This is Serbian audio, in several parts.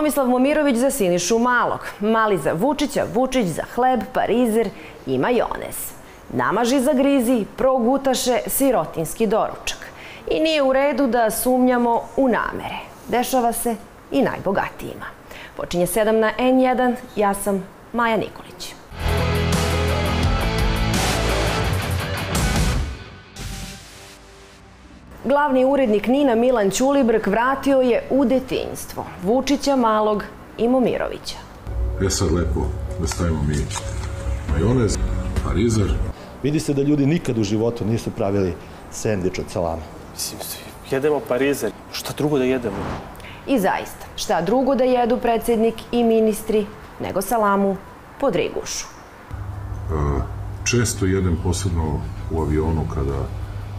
Tomislav Momirović za Sinišu Malog, Mali za Vučića, Vučić za hleb, parizer i majonez. Namaži za grizi, progutaše sirotinski doručak. I nije u redu da sumnjamo u namere. Dešava se i najbogatijima. Počinje 7 na N1, ja sam Maja Nikolić. Glavni urednik Nina Milan Ćulibrk vratio je u detinjstvo Vučića Malog i Momirovića. Je sad lepo da stavimo mi majonez, parizer. Vidi se da ljudi nikad u životu nisu pravili sendvič od salama. Mislim, jedemo parizer. Šta drugo da jedemo? I zaista, šta drugo da jedu predsednik i ministri nego salamu pod rigušu. Često jedem posebno u avionu kada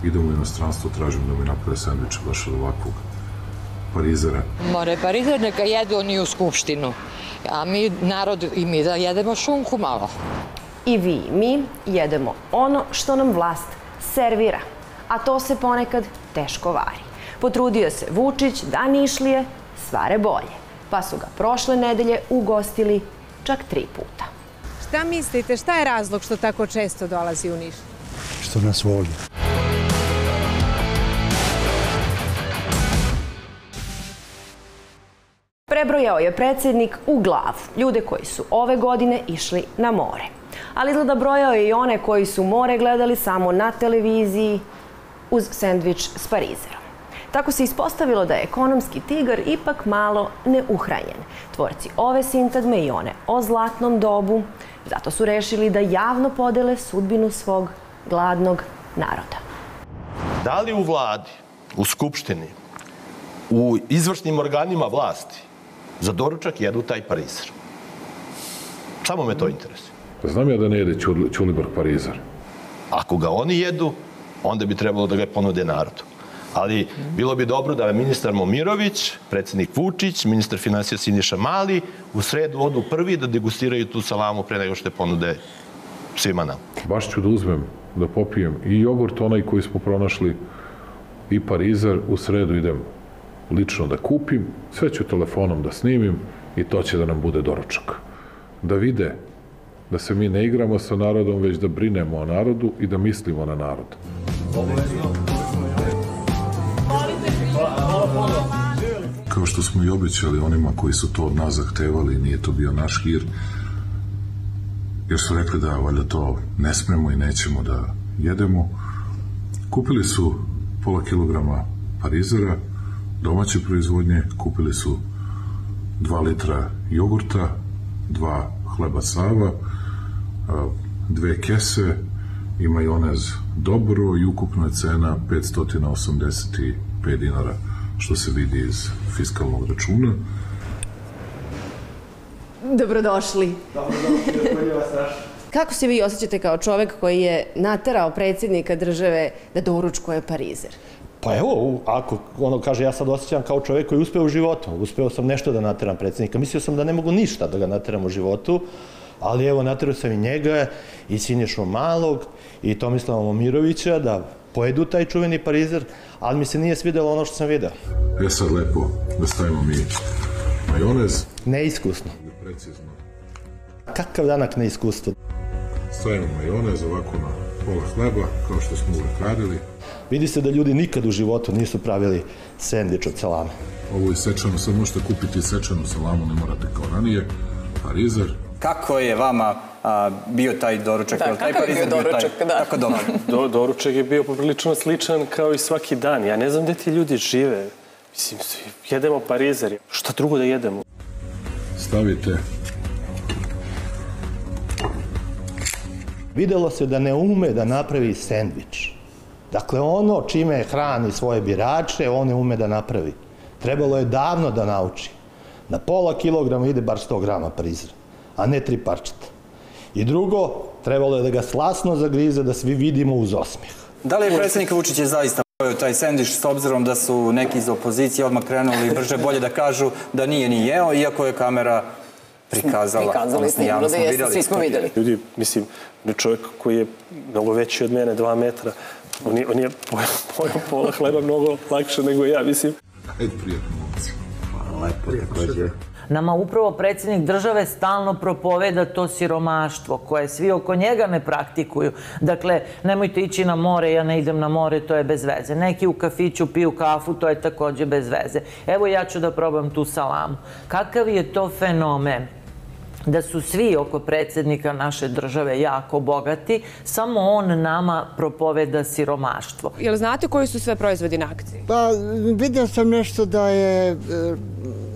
idem u inostranstvo, tražim da mi naprave sandviče baš od ovakvog parizera. More parizer neka jedu oni u skupštinu. A mi, narod, i mi da jedemo šunku malo. I vi i mi jedemo ono što nam vlast servira, a to se ponekad teško vari. Potrudio se Vučić da Nišlije svare bolje, pa su ga prošle nedelje ugostili čak tri puta. Šta mislite, šta je razlog što tako često dolazi u Niš? Što nas voli. Prebrojao je predsednik u glavu ljude koji su ove godine išli na more. Ali izgleda brojao je i one koji su more gledali samo na televiziji uz sendvič s parizerom. Tako se ispostavilo da je ekonomski tigar ipak malo neuhranjen. Tvorci ove sintagme i one o zlatnom dobu, zato su rešili da javno podele sudbinu svog gladnog naroda. Da li u vladi, u skupštini, u izvršnim organima vlasti za doručak jedu taj parizer? Samo me to interesuje. Znam ja da ne jede Ćulibrk parizer. Ako ga oni jedu, onda bi trebalo da ga ponude narodu. Ali bilo bi dobro da ministar Momirović, predsednik Vučić, ministar financija Siniša Mali u sredu odu prvi da degustiraju tu salamu pre nego što je ponude svima nam. Baš ću da uzmem, da popijem i jogurt onaj koji smo pronašli i parizer. U sredu idem lično da kupim, sve ću telefonom da snimim i to će da nam bude doručak. Da vide da se mi ne igramo sa narodom, već da brinemo o narodu i da mislimo na narod. Kao što smo i obećali onima koji su to od nas zahtevali, nije to bio naš hir, jer su rekli da valjda to ne smemo i nećemo da jedemo. Kupili su pola kilograma parizera, domaće proizvodnje, kupili su 2 litra jogurta, dva hleba sava, dve kese i majonez dobro i ukupna je cena 585 dinara što se vidi iz fiskalnog računa. Dobrodošli. Kako se vi osjećate kao čovek koji je naterao predsjednika države da doručkuje parizer? Pa evo, ako ono kaže, ja sad osjećam kao čovjek koji je uspeo u životu. Uspeo sam nešto da nateram predsjednika. Mislio sam da ne mogu ništa da ga nateram u životu, ali evo, naterao sam i njega, i Sinišu Malog, i Tomislava Momirovića da pojedu taj čuveni parizer, ali mi se nije svidelo ono što sam video. Je sad lepo da stavimo mi majonez. Neiskusno. Precizno. Kakav danak neiskustvo? Stavimo majonez ovako na pola hleba, kao što smo uvek radili. Vidi se da ljudi nikad u životu nisu pravili sendvič od salame. Ovo je sečano, sad možete kupiti sečanu salamu, ne morate kao ranije. Parizer, Kako je vama a, bio taj doručak? Da, taj kakav je bio parizer doručak, taj, da. Tako dobar. Do, doručak je bio poprilično sličan kao i svaki dan. Ja ne znam gde ti ljudi žive. Mislim, jedemo parizer. Šta drugo da jedemo? stavite Videlo se da ne ume da napravi sendvič. Dakle, ono čime hrani svoje birače, on ne ume da napravi. Trebalo je davno da nauči. Na pola kilograma ide bar 100 grama prizra, a ne tri parčeta. I drugo, trebalo je da ga slasno zagrize, da svi vidimo uz osmijeh. Da li je predsjednik Vučić je zaista pojeo taj sendvič s obzirom da su neki iz opozicije odmah krenuli brže bolje da kažu da nije ni jeo, iako je kamera prikazala. Prikazali ste, javno da jeste, videli. svi smo videli. Ljudi, mislim, čovjek koji je mnogo veći od mene, dva metra, on je, on je pojao, pola hleba mnogo lakše nego ja, mislim. Ajde, prijatno momci. Nama upravo predsjednik države stalno propoveda to siromaštvo koje svi oko njega ne praktikuju. Dakle, nemojte ići na more, ja ne idem na more, to je bez veze. Neki u kafiću piju kafu, to je takođe bez veze. Evo ja ću da probam tu salamu. Kakav je to fenomen? Da su svi oko predsjednika naše države jako bogati, samo on nama propoveda siromaštvo. Jel znate koji su sve proizvodi na akciji? Pa vidio sam nešto da je e,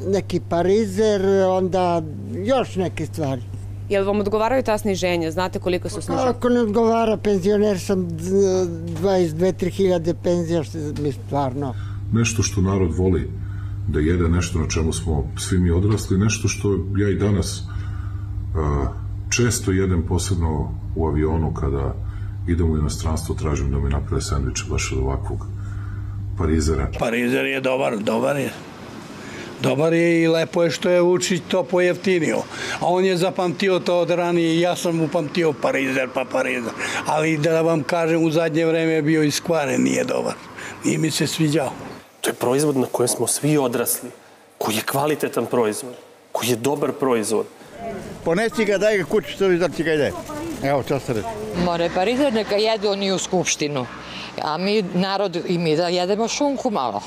neki parizer, onda još neke stvari. Jel vam odgovaraju ta sniženja? Znate koliko su sniženja? Ako ne odgovara, penzioner sam 22-3 hiljade penzija, što mi stvarno... Nešto što narod voli da jede, nešto na čemu smo svi mi odrasli, nešto što ja i danas često jedem posebno u avionu kada idem u inostranstvo, tražim da mi naprave sandviče baš od ovakvog parizera. Parizer je dobar, dobar je. Dobar je i lepo je što je Vučić to pojeftinio. A on je zapamtio to od ranije i ja sam upamtio Parizer pa Parizer. Ali da vam kažem, u zadnje vreme je bio iskvaren, nije dobar. Nije mi se sviđao. To je proizvod na kojem smo svi odrasli. Koji je kvalitetan proizvod. Koji je dobar proizvod. Ponesi ga, daj ga kući, što vi znači ga ide. Evo, čas se reći. More parizer neka jedu oni u skupštinu. A mi, narod, i mi da jedemo šunku malo.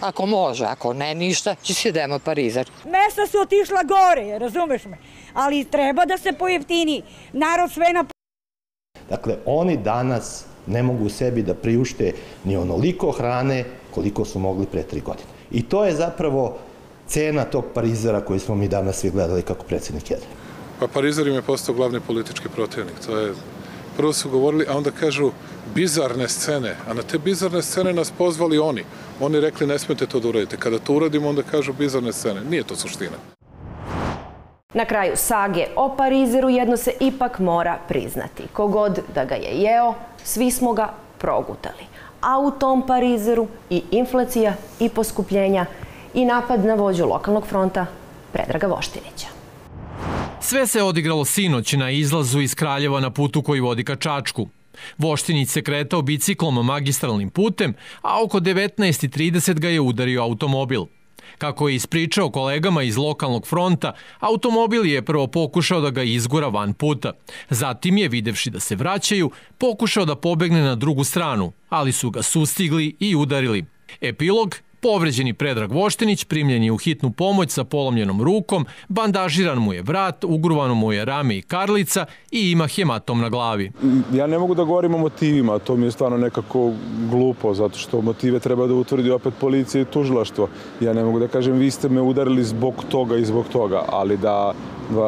Ako može, ako ne, ništa, će se jedemo parizer. Mesta su otišla gore, razumeš me? Ali treba da se pojeftini. Narod sve na... Dakle, oni danas ne mogu sebi da priušte ni onoliko hrane koliko su mogli pre tri godine. I to je zapravo cena tog parizera koji smo mi danas svi gledali kako predsjednik jede. Pa parizer im je postao glavni politički protivnik. To je, prvo su govorili, a onda kažu bizarne scene, a na te bizarne scene nas pozvali oni. Oni rekli ne smete to da uradite. Kada to uradimo, onda kažu bizarne scene. Nije to suština. Na kraju sage o Parizeru jedno se ipak mora priznati. Kogod da ga je jeo, svi smo ga progutali. A u tom Parizeru i inflacija i poskupljenja i napad na vođu lokalnog fronta Predraga Voštinića. Sve se odigralo sinoć na izlazu iz Kraljeva na putu koji vodi ka Čačku. Voštinić se kretao biciklom magistralnim putem, a oko 19.30 ga je udario automobil. Kako je ispričao kolegama iz lokalnog fronta, automobil je prvo pokušao da ga izgura van puta. Zatim je, videvši da se vraćaju, pokušao da pobegne na drugu stranu, ali su ga sustigli i udarili. Epilog Povređeni Predrag Voštenić primljen je u hitnu pomoć sa polomljenom rukom, bandažiran mu je vrat, ugruvano mu je rame i karlica i ima hematom na glavi. Ja ne mogu da govorim o motivima, to mi je stvarno nekako glupo, zato što motive treba da utvrdi opet policija i tužilaštvo. Ja ne mogu da kažem vi ste me udarili zbog toga i zbog toga, ali da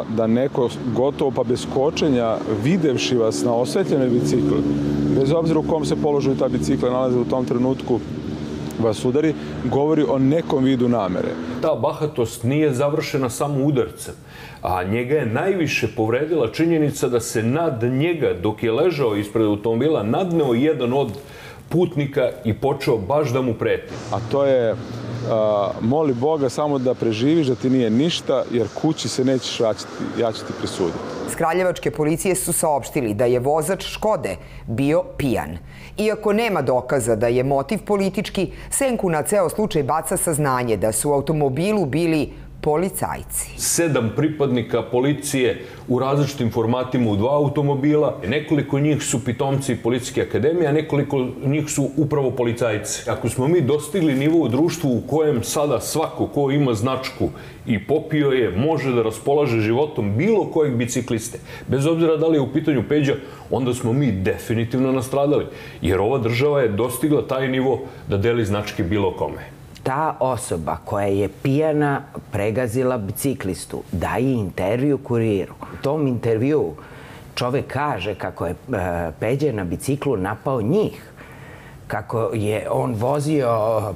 da, neko gotovo pa bez kočenja videvši vas na osvetljenoj bicikli, bez obzira u kom se položaju ta bicikla nalaze u tom trenutku, vas udari, govori o nekom vidu namere. Ta bahatost nije završena samo udarcem, a njega je najviše povredila činjenica da se nad njega, dok je ležao ispred automobila, nadneo jedan od putnika i počeo baš da mu preti. A to je moli Boga samo da preživiš, da ti nije ništa, jer kući se nećeš vraćati, ja ću ti presuditi. S Kraljevačke policije su saopštili da je vozač Škode bio pijan. Iako nema dokaza da je motiv politički, Senku na ceo slučaj baca saznanje da su u automobilu bili policajci. Sedam pripadnika policije u različitim formatima u dva automobila. Nekoliko njih su pitomci policijske akademije, a nekoliko njih su upravo policajci. Ako smo mi dostigli nivo u društvu u kojem sada svako ko ima značku i popio je, može da raspolaže životom bilo kojeg bicikliste, bez obzira da li je u pitanju Peđa, onda smo mi definitivno nastradali. Jer ova država je dostigla taj nivo da deli značke bilo kome ta osoba koja je pijana pregazila biciklistu daje intervju kuriru. U tom intervju čovek kaže kako je e, Peđe na biciklu napao njih kako je on vozio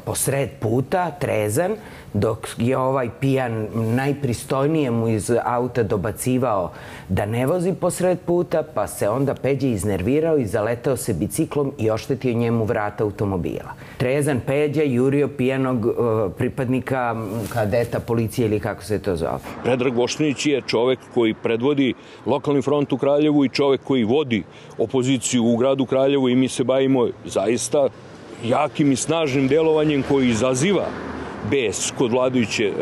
po sred puta, trezan, dok je ovaj pijan najpristojnije mu iz auta dobacivao da ne vozi po sred puta, pa se onda Peđe iznervirao i zaletao se biciklom i oštetio njemu vrata automobila. Trezan Peđa jurio pijanog uh, pripadnika kadeta policije ili kako se to zove. Predrag Vošnić je čovek koji predvodi lokalni front u Kraljevu i čovek koji vodi opoziciju u gradu Kraljevu i mi se bavimo zaista jakim i snažnim delovanjem koji izaziva bes kod vladajuće uh,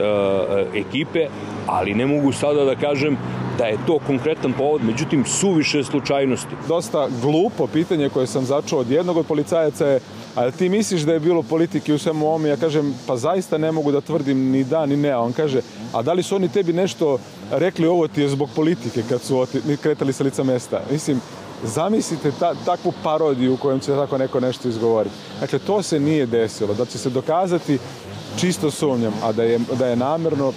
ekipe, ali ne mogu sada da kažem da je to konkretan povod, međutim suviše slučajnosti. Dosta glupo pitanje koje sam začuo od jednog od policajaca je ali ti misliš da je bilo politike u svemu ovome? Ja kažem, pa zaista ne mogu da tvrdim ni da, ni ne. A on kaže, a da li su oni tebi nešto rekli ovo ti je zbog politike kad su kretali sa lica mesta? Mislim, zamislite ta, takvu parodiju u kojom će tako neko nešto izgovoriti. Dakle, to se nije desilo. Da će se dokazati čisto sumnjam, a da je, da je namerno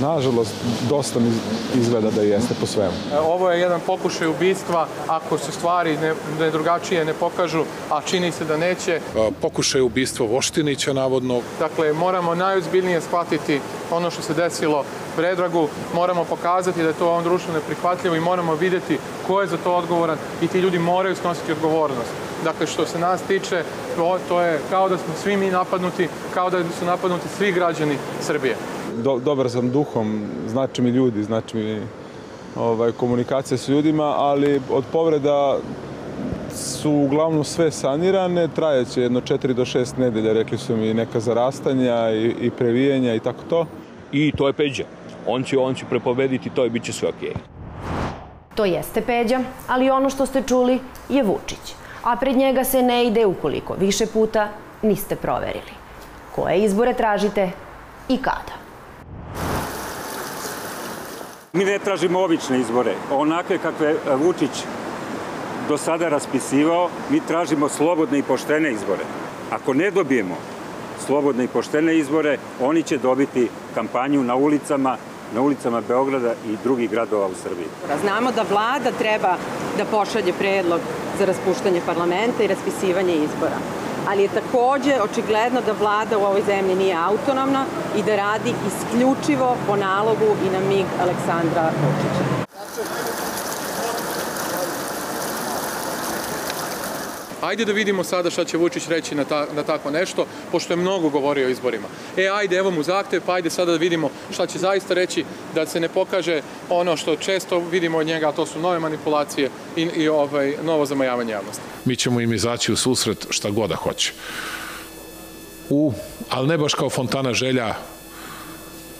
nažalost, dosta mi izgleda da jeste po svemu. E, ovo je jedan pokušaj ubistva ako se stvari ne, ne drugačije ne pokažu, a čini se da neće. E, pokušaj ubistva Voštinića, navodno. Dakle, moramo najozbiljnije shvatiti ono što se desilo Predragu, moramo pokazati da je to ovom društvu neprihvatljivo i moramo videti ko je za to odgovoran i ti ljudi moraju snositi odgovornost. Dakle, što se nas tiče, to, to je kao da smo svi mi napadnuti, kao da su napadnuti svi građani Srbije do, dobar sam duhom, znači mi ljudi, znači mi ovaj, komunikacija s ljudima, ali od povreda su uglavnom sve sanirane, trajeće jedno 4 do 6 nedelja, rekli su mi neka zarastanja i, i previjenja i tako to. I to je Peđa. On će, on će prepobediti to i bit će sve okej. Okay. To jeste Peđa, ali ono što ste čuli je Vučić. A pred njega se ne ide ukoliko više puta niste proverili. Koje izbore tražite i kada? Mi ne tražimo obične izbore, onakve kakve Vučić do sada raspisivao, mi tražimo slobodne i poštene izbore. Ako ne dobijemo slobodne i poštene izbore, oni će dobiti kampanju na ulicama, na ulicama Beograda i drugih gradova u Srbiji. Znamo da vlada treba da pošalje predlog za raspuštanje parlamenta i raspisivanje izbora ali je takođe očigledno da vlada u ovoj zemlji nije autonomna i da radi isključivo po nalogu i na mig Aleksandra Vučića. Ajde da vidimo sada šta će Vučić reći na, ta, na tako nešto, pošto je mnogo govorio o izborima. E, ajde, evo mu zahtev, pa ajde sada da vidimo šta će zaista reći, da se ne pokaže ono što često vidimo od njega, a to su nove manipulacije i, i ovaj, novo zamajavanje javnosti. Mi ćemo im izaći u susret šta god da hoće. U, ali ne baš kao fontana želja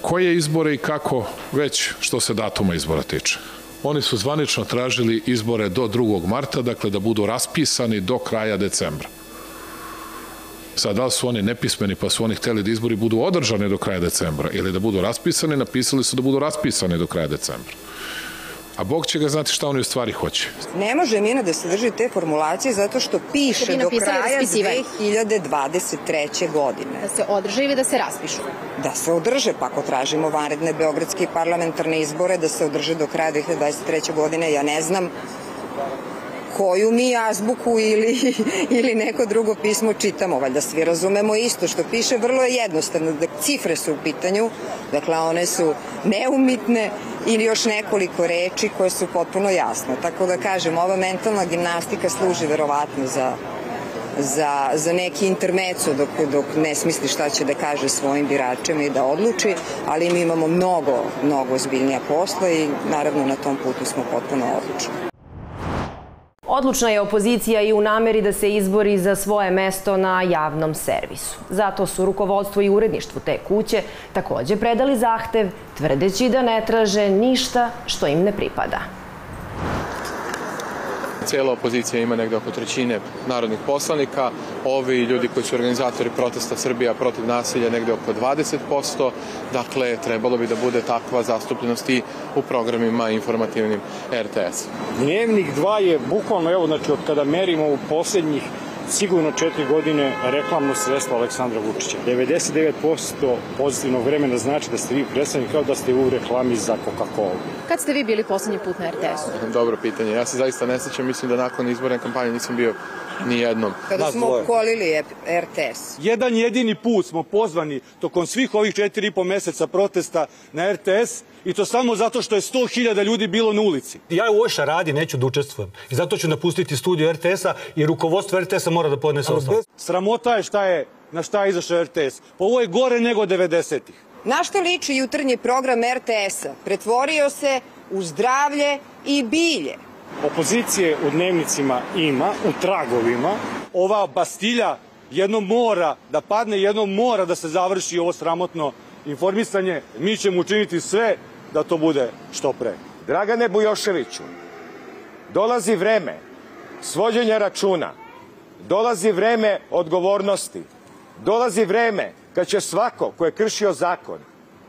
koje izbore i kako, već što se datuma izbora tiče. Oni su zvanično tražili izbore do 2. marta, dakle da budu raspisani do kraja decembra. Sad, da li su oni nepismeni pa su oni hteli da izbori budu održani do kraja decembra ili da budu raspisani, napisali su da budu raspisani do kraja decembra a Bog će ga znati šta oni u stvari hoće. Ne može Mina da se drži te formulacije zato što piše do kraja 2023. godine. Da se održe ili da se raspišu? Da se održe, pa ako tražimo vanredne beogradske parlamentarne izbore, da se održe do kraja 2023. godine, ja ne znam koju mi azbuku ili, ili neko drugo pismo čitamo. Valjda svi razumemo isto što piše, vrlo je jednostavno. Da cifre su u pitanju, dakle one su neumitne ili još nekoliko reči koje su potpuno jasne. Tako da kažem, ova mentalna gimnastika služi verovatno za za, za neki intermeco dok, dok ne smisli šta će da kaže svojim biračima i da odluči, ali mi imamo mnogo, mnogo zbiljnija posla i naravno na tom putu smo potpuno odlučni. Odlučna je opozicija i u nameri da se izbori za svoje mesto na javnom servisu. Zato su rukovodstvo i uredništvo te kuće takođe predali zahtev, tvrdeći da ne traže ništa što im ne pripada. Cijela opozicija ima negde oko trećine narodnih poslanika. Ovi ljudi koji su organizatori protesta Srbija protiv nasilja negde oko 20%. Dakle, trebalo bi da bude takva zastupljenost i u programima informativnim RTS. Dnevnik 2 je bukvalno, evo, znači, od kada merimo u poslednjih sigurno četiri godine reklamno sredstvo Aleksandra Vučića. 99% pozitivnog vremena znači da ste vi predstavljeni kao da ste u reklami za Coca-Cola. Kad ste vi bili poslednji put na RTS-u? Dobro pitanje. Ja se zaista ne sećam, mislim da nakon izborne kampanje nisam bio ni jednom. Kada smo kolili RTS. Jedan jedini put smo pozvani tokom svih ovih četiri i po meseca protesta na RTS i to samo zato što je 100.000 ljudi bilo na ulici. Ja u ovoj šaradi neću da učestvujem i zato ću napustiti studio RTS-a i rukovodstvo RTS-a mora da podnese ostavu. Sramota je šta je, na šta je izašao RTS. Pa ovo je gore nego 90-ih. Na što liči jutarnji program RTS-a? Pretvorio se u zdravlje i bilje. Opozicije u dnevnicima ima, u tragovima. Ova bastilja jednom mora da padne, jednom mora da se završi ovo sramotno informisanje. Mi ćemo učiniti sve da to bude što pre. Dragane Bujoševiću, dolazi vreme svođenja računa, dolazi vreme odgovornosti, dolazi vreme kad će svako ko je kršio zakon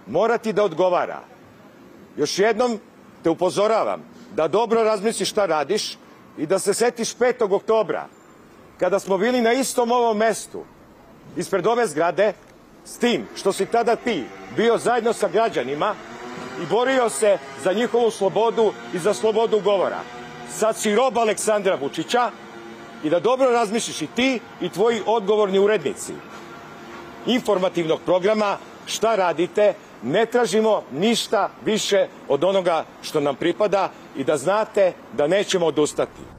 morati da odgovara. Još jednom te upozoravam da dobro razmisliš šta radiš i da se setiš 5. oktobra, kada smo bili na istom ovom mestu, ispred ove zgrade, s tim što si tada ti bio zajedno sa građanima i borio se za njihovu slobodu i za slobodu govora. Sad si rob Aleksandra Vučića i da dobro razmisliš i ti i tvoji odgovorni urednici informativnog programa šta radite, ne tražimo ništa više od onoga što nam pripada i da znate da nećemo odustati.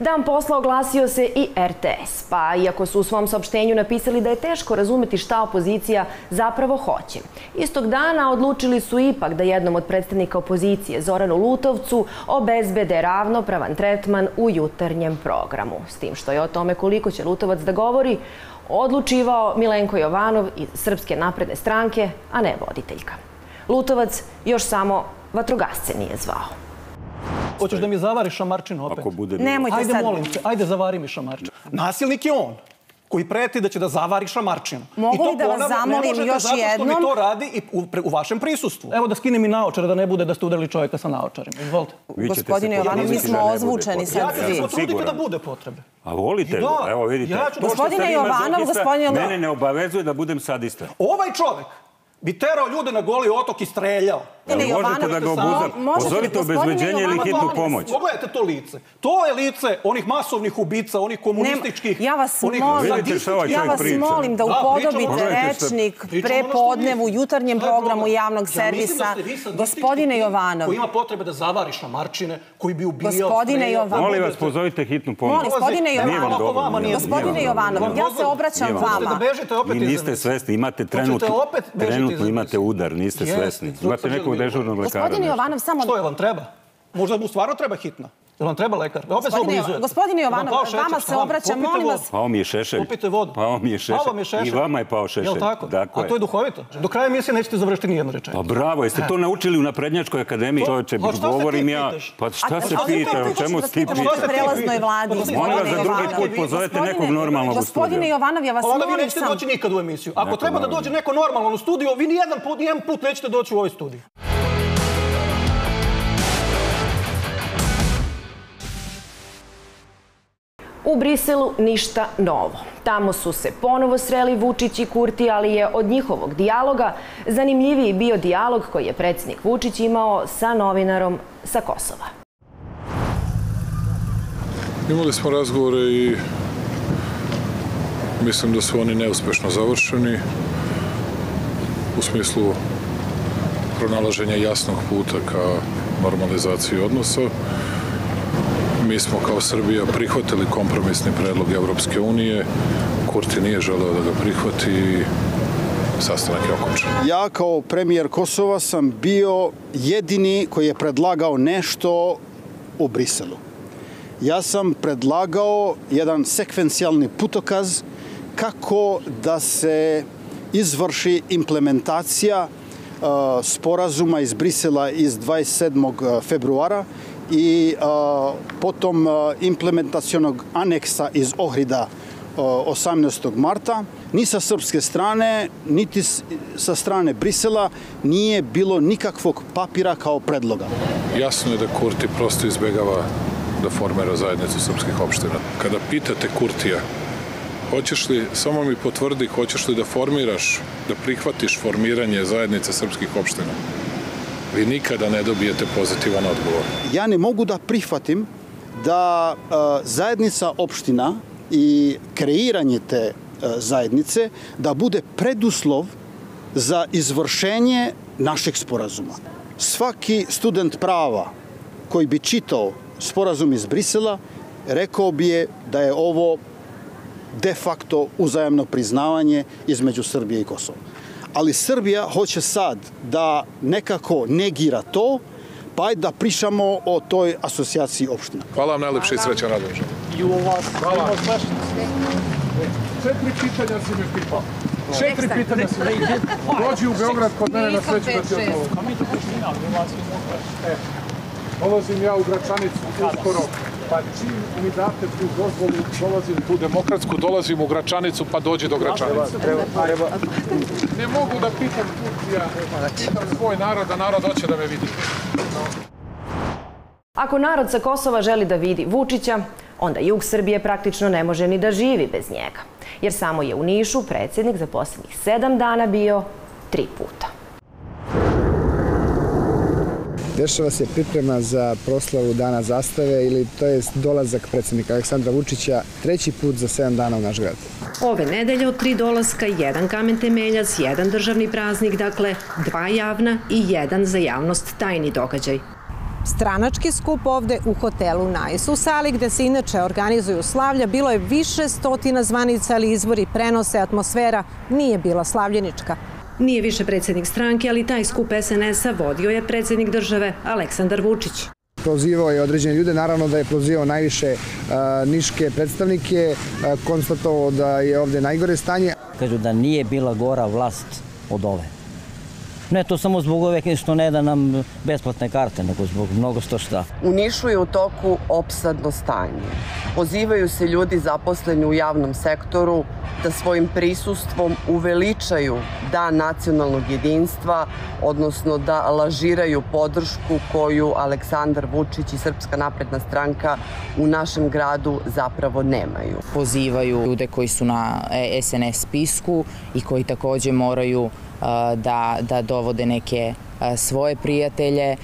Dan posla oglasio se i RTS, pa iako su u svom saopštenju napisali da je teško razumeti šta opozicija zapravo hoće. Istog dana odlučili su ipak da jednom od predstavnika opozicije, Zoranu Lutovcu, obezbede ravnopravan tretman u jutarnjem programu. S tim što je o tome koliko će Lutovac da govori, odlučivao Milenko Jovanov iz Srpske napredne stranke, a ne voditeljka. Lutovac još samo vatrogasce nije zvao. Hoćeš da mi zavariš šamarčinu opet? Ako bude Nemojte ajde, sad. molim te, ajde zavari mi šamarčinu. Nasilnik je on koji preti da će da zavari šamarčinu. Mogu li da vas ponavljam, ne zamolim možete još zato što jednom? mi to radi i u, pre- u vašem prisustvu. Evo da skinem i naočare da ne bude da ste udarili čovjeka sa naočarima. Izvolite. Gospodine Jovanov, mi smo da ne ozvučeni sad Ja ću svi. se da bude potrebe. A volite, da, evo vidite. ja ću- Gospodine Jovanov, gospodine- Mene ne obavezuje da budem sadista. Ovaj čovek bi terao ljude na goli otok i streljao. Jel možete da ga možete, Pozovite obezbeđenje ili hitnu pomoć. Pogledajte to lice. To je lice onih masovnih ubica, onih komunističkih... Ja vas molim, ovaj molim da Da, upodobite rečnik pre podnevu, jutarnjem programu javnog da servisa. Gospodine tip Jovanov, Koji ima potrebe da zavari šamarčine, koji bi ubijao... Gospodine streljao. Jovanov. Molim vas, pozovite hitnu pomoć. Molim, gospodine Nije vam Jovanov. dobro, Vama nije nije- Gospodine. Jovanov, ja se obraćam vama. Da bežite opet Vi niste svesni, imate trenutno, imate udar, niste svesni. Imate nekog dežurnog lekara. Gospodine. Jovanov, samo... Što je vam treba? Možda mu stvarno treba hitna. Jel vam treba lekar? Opet se Gospodine- oblizujete. gospodine Jovanov, vama se obraćam, molim vas. Pao mi je šešelj. Popijte vodu. Pao mi je šešelj. Je. I vama je pao šešelj. Jel tako? Dakle. A to je duhovito. Do kraja emisije nećete završiti nijednu rečenicu. Pa bravo, jeste to naučili u naprednjačkoj akademiji? A šta se govorim ja. Pa šta se pita, a- o čemu da se ti pitaš? o prelaznoj vladi, Molim vas gospodine za drugi Jovanov. put pozovete nekog Gospodine- normalnog u Gospodine studiju. Jovanov, ja vas Onda vi molim nećete doći nikad u emisiju. Ako treba da normalno. dođe neko normalan u studio, vi ni jedan put, nijedan put nećete doći u ovaj studiju. U Briselu ništa novo. Tamo su se ponovo sreli Vučić i Kurti, ali je od njihovog dijaloga zanimljiviji bio dijalog koji je predsjednik Vučić imao sa novinarom sa Kosova. Imali smo razgovore i mislim da su oni neuspešno završeni u smislu pronalaženja jasnog puta ka normalizaciji odnosa. Mi smo kao Srbija prihvatili kompromisni predlog Evropske unije. Kurti nije želeo da ga prihvati i sastanak je okončan. Ja kao premijer Kosova sam bio jedini koji je predlagao nešto u Briselu. Ja sam predlagao jedan sekvencijalni putokaz kako da se izvrši implementacija uh, sporazuma iz Brisela iz 27. februara i potom implementacionog aneksa iz Ohrida uh, 18. marta. Ni sa srpske strane, niti sa strane Brisela nije bilo nikakvog papira kao predloga. Jasno je da Kurti prosto izbegava da formira zajednicu srpskih opština. Kada pitate Kurtija, hoćeš li, samo mi potvrdi, hoćeš li da formiraš, da prihvatiš formiranje zajednice srpskih opština? Vi nikada ne dobijete pozitivan odgovor. Ja ne mogu da prihvatim da uh, zajednica opština i kreiranje te uh, zajednice da bude preduslov za izvršenje našeg sporazuma. Svaki student prava koji bi čitao sporazum iz Brisela rekao bi je da je ovo de facto uzajamno priznavanje između Srbije i Kosova. Ali Srbija hoće sad da nekako negira to, pa ajde da pričamo o toj asocijaciji opština. Hvala vam najlepše i srećan radoviđa. I u vas. Hvala. Hvala. četiri pitanja si me pitao. Četiri pitanja si me pitao. Dođi u Beograd kod mene na sveću da ti odgovorim. E, dolazim ja u Gračanicu uskoro. Pa čim mi date tu dozvolu, dolazim tu demokratsku, dolazim u Gračanicu, pa dođi do Gračanice. Ne mogu da pitam Turcija, pitam svoj narod, a narod hoće da me vidi. Ako narod sa Kosova želi da vidi Vučića, onda jug Srbije praktično ne može ni da živi bez njega. Jer samo je u Nišu predsjednik za poslednjih sedam dana bio tri puta. Dešava se priprema za proslavu Dana zastave ili to je dolazak predsjednika Aleksandra Vučića treći put za 7 dana u naš grad. Ove nedelje od tri dolaska, jedan kamen temeljac, jedan državni praznik, dakle dva javna i jedan za javnost tajni događaj. Stranački skup ovde u hotelu Nais. U sali gde se inače organizuju slavlja bilo je više stotina zvanica, ali izvori prenose, atmosfera nije bila slavljenička. Nije više predsjednik stranke, ali taj skup SNS-a vodio je predsjednik države Aleksandar Vučić. Prozivao je određene ljude, naravno da je prozivao najviše a, niške predstavnike, a, konstatovao da je ovde najgore stanje. Kažu da nije bila gora vlast od ove. Ne to samo zbog ove što ne da nam besplatne karte, nego zbog mnogo sto šta. U Nišu je u toku opsadno stanje. Pozivaju se ljudi zaposleni u javnom sektoru da svojim prisustvom uveličaju dan nacionalnog jedinstva, odnosno da lažiraju podršku koju Aleksandar Vučić i Srpska napredna stranka u našem gradu zapravo nemaju. Pozivaju ljude koji su na SNS spisku i koji takođe moraju da, da dovode neke svoje prijatelje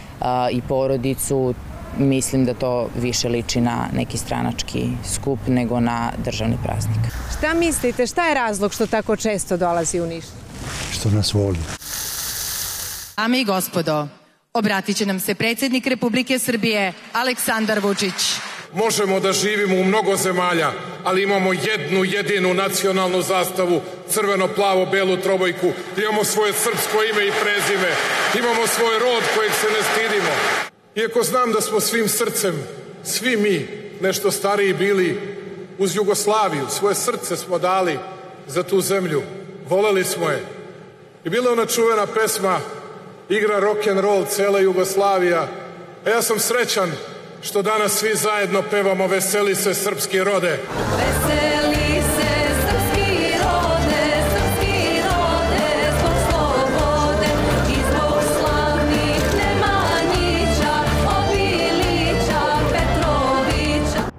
i porodicu. Mislim da to više liči na neki stranački skup nego na državni praznik. Šta mislite, šta je razlog što tako često dolazi u Niš? Što nas voli. Ame i gospodo, obratit će nam se predsjednik Republike Srbije Aleksandar Vučić. Možemo da živimo u mnogo zemalja, ali imamo jednu jedinu nacionalnu zastavu, crveno-plavo-belu trobojku, imamo svoje srpsko ime i prezime, imamo svoj rod kojeg se ne stidimo. Iako znam da smo svim srcem, svi mi, nešto stariji bili uz Jugoslaviju, svoje srce smo dali za tu zemlju, voleli smo je. I bila ona čuvena pesma igra rock and roll cela Jugoslavija, a ja sam srećan što danas svi zajedno pevamo Veseli se srpski rode. Veseli se srpski rode, srpski rode, zbog slobode i zbog slavnih Nemanjića, Obilića, Petrovića.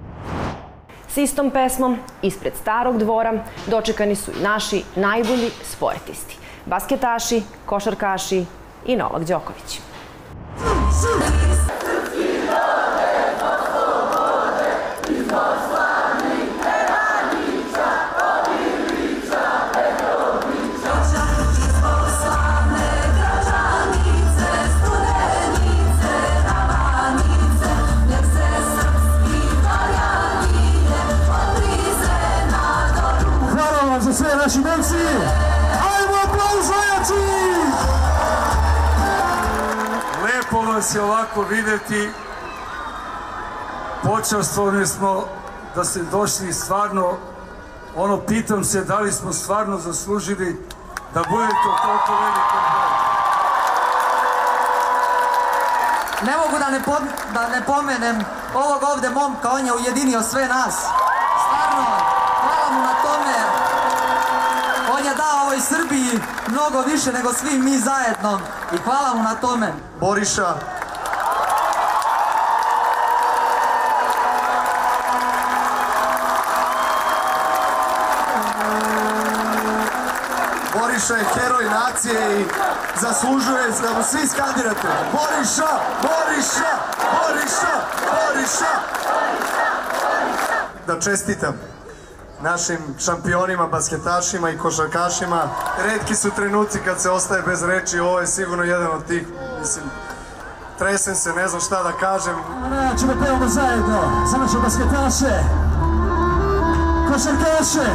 S istom pesmom, ispred starog dvora, dočekani su i naši najbolji sportisti. Basketaši, košarkaši i Novak Đoković. Hvala Počastvovani smo da ste došli stvarno, ono, pitam se da li smo stvarno zaslužili da budete u toliko velikom broju. Ne mogu da ne, pom da ne pomenem ovog ovde momka, on je ujedinio sve nas. Stvarno, hvala mu na tome. On je dao ovoj Srbiji mnogo više nego svi mi zajedno i hvala mu na tome. Boriša, Boriša je heroj nacije i zaslužuje da mu svi skandirate. Boriša, Boriša, Boriša, Boriša. Da čestitam našim šampionima, basketašima i košarkašima. Redki su trenuci kad se ostaje bez reči, ovo je sigurno jedan od tih, mislim, tresem se, ne znam šta da kažem. Ja ćemo pevamo zajedno za naše basketaše, košarkaše,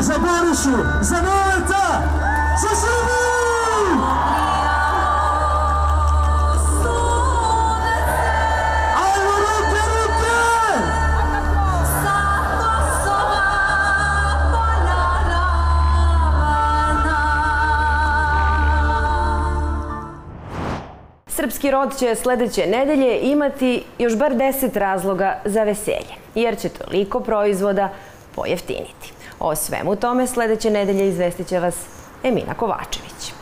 za Borišu, za Noveta, Srpski rod će sledeće nedelje imati još bar 10 razloga za veselje, jer će toliko proizvoda pojeftiniti. O svemu tome sledeće nedelje izvestit će vas Emina Kovačević.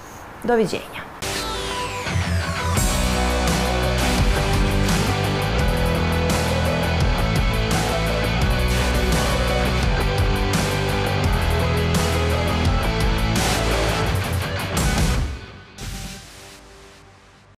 Doviđenja.